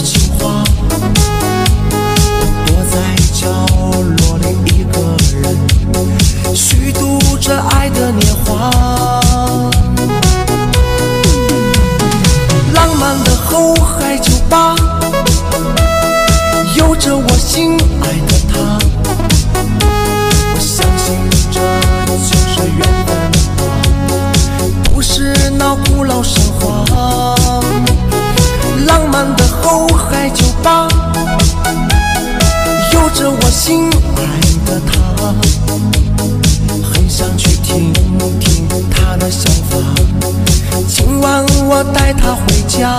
情话。我躲在角落里一个人虚度着爱的年华。心爱的他，很想去听听他的想法。今晚我带他回家，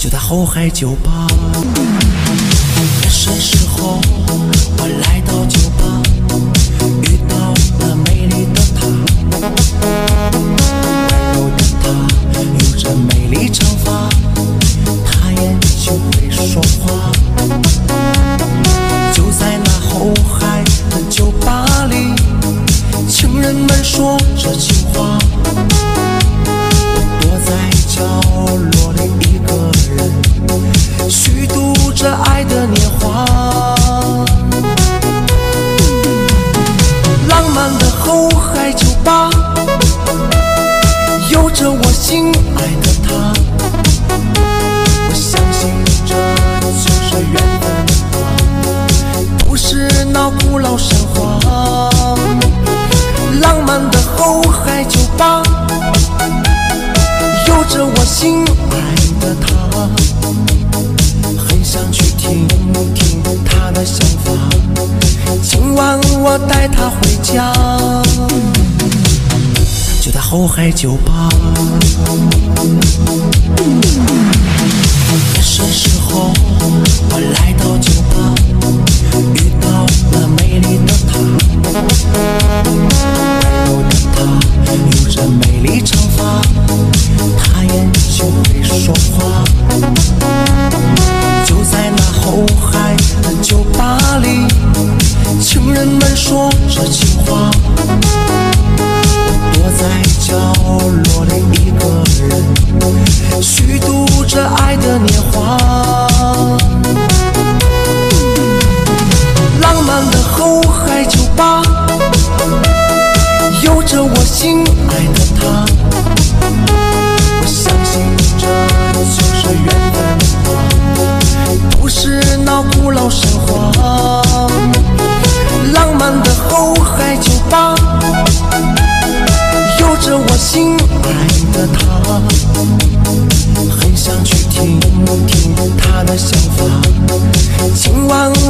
就在后海酒吧。人们说着情话。我躲在角落里一个人，虚度着爱的年华。浪漫的后海酒吧，有着我心爱的他。我相信这就是缘分吧，不是那古老神话。浪漫的后海酒吧，有着我心爱的她，很想去听听她的想法。今晚我带她回家，就在后海酒吧。夜深时候，的年华。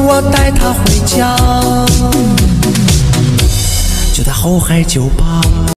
我带她回家，就在后海酒吧。